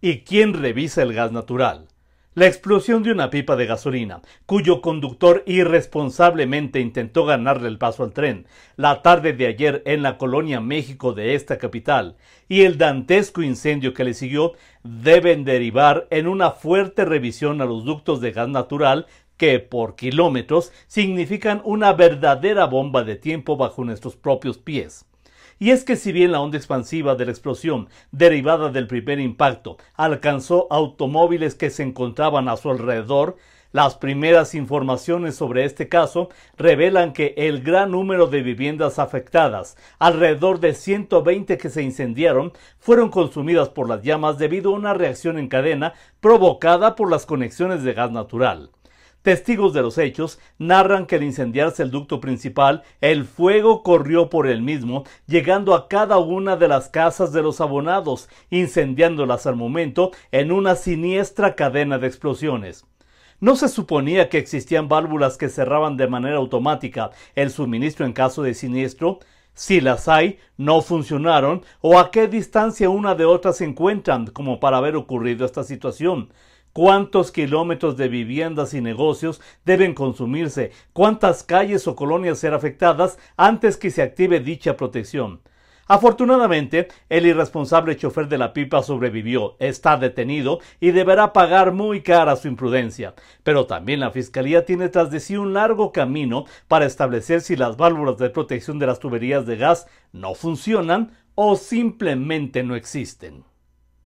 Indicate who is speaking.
Speaker 1: ¿Y quién revisa el gas natural? La explosión de una pipa de gasolina, cuyo conductor irresponsablemente intentó ganarle el paso al tren la tarde de ayer en la colonia México de esta capital, y el dantesco incendio que le siguió, deben derivar en una fuerte revisión a los ductos de gas natural que por kilómetros significan una verdadera bomba de tiempo bajo nuestros propios pies. Y es que si bien la onda expansiva de la explosión derivada del primer impacto alcanzó automóviles que se encontraban a su alrededor, las primeras informaciones sobre este caso revelan que el gran número de viviendas afectadas, alrededor de 120 que se incendiaron, fueron consumidas por las llamas debido a una reacción en cadena provocada por las conexiones de gas natural. Testigos de los hechos narran que al incendiarse el ducto principal, el fuego corrió por el mismo, llegando a cada una de las casas de los abonados, incendiándolas al momento en una siniestra cadena de explosiones. ¿No se suponía que existían válvulas que cerraban de manera automática el suministro en caso de siniestro? Si las hay, no funcionaron o a qué distancia una de otra se encuentran como para haber ocurrido esta situación cuántos kilómetros de viviendas y negocios deben consumirse, cuántas calles o colonias ser afectadas antes que se active dicha protección. Afortunadamente, el irresponsable chofer de la pipa sobrevivió, está detenido y deberá pagar muy cara su imprudencia. Pero también la Fiscalía tiene tras de sí un largo camino para establecer si las válvulas de protección de las tuberías de gas no funcionan o simplemente no existen.